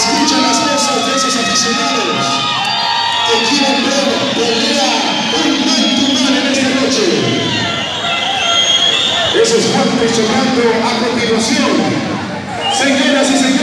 escucha las cosas de esos aficionados que quieren ver, pelear un man to man en esta noche. Esos fuertes chocando a continuación. Señoras y señores.